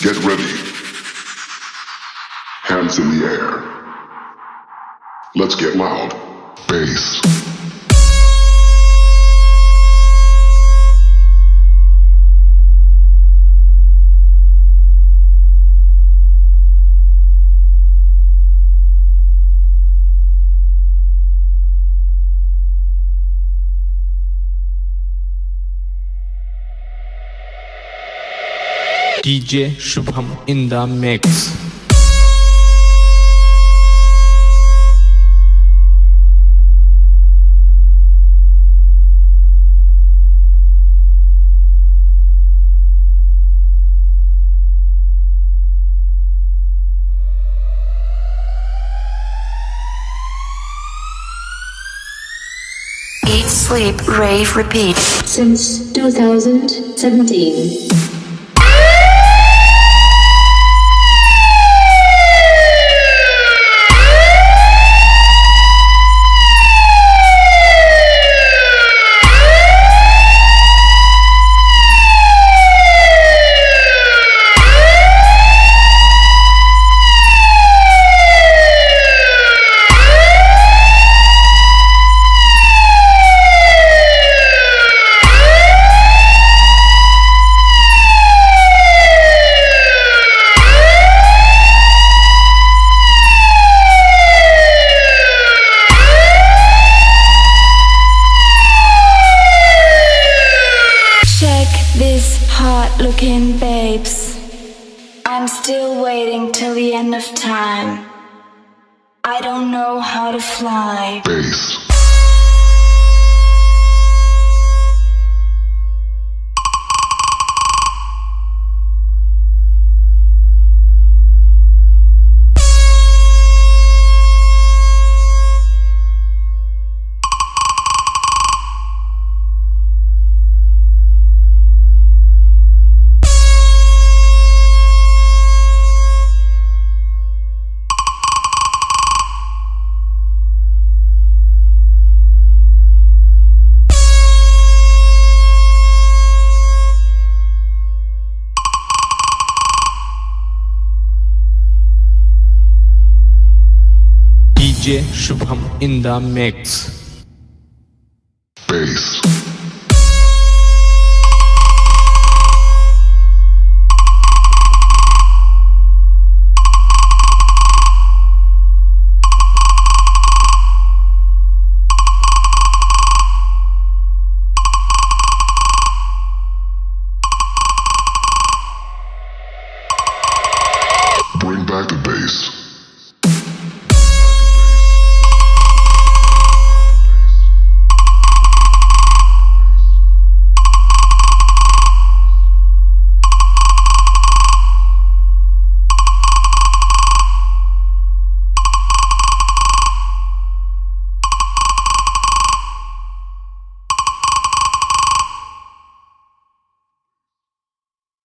Get ready. Hands in the air. Let's get loud. Bass. DJ Shubham in the mix. Eat, sleep, rave, repeat. since 2017. Looking babes. I'm still waiting till the end of time. I don't know how to fly. Bass. DJ Shubham in the mix. Bass.